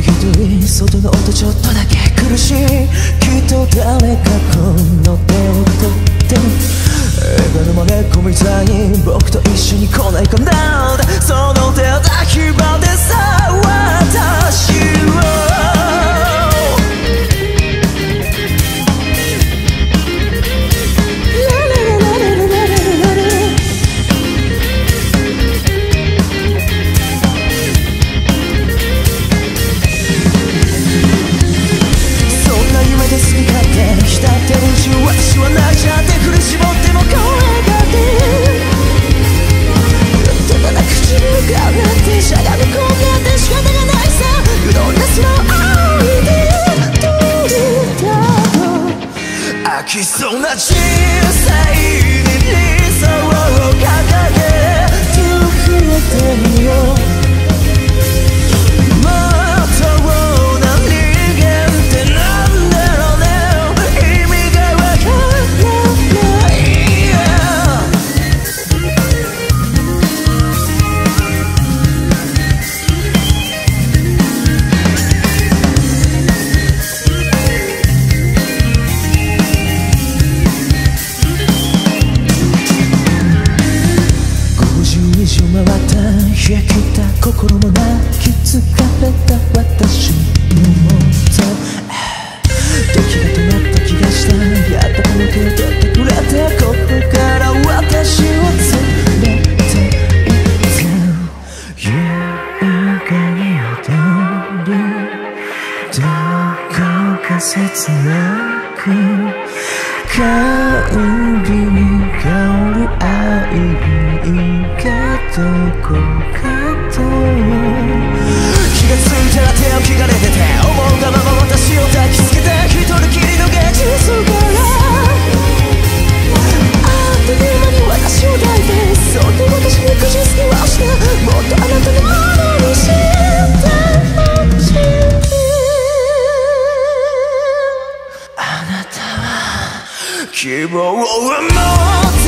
ひどい外の音ちょっとだけ苦しい。きっと誰かこ泣きそうな人生に50以上回った冷え切った心も泣き疲れた私のもと。時が止まった気がしたやっとこの手を取ってくれてここから私を連れて行って。夕方に踊るどこか切なく香りに香る愛にがどこかと気がついたら手を気がれてて思うがまま私を抱きつけて一人きりの現実からあっという間に私を抱いてそっと私に口づけをしてもっとあなたのもの希望を持ってなんて言う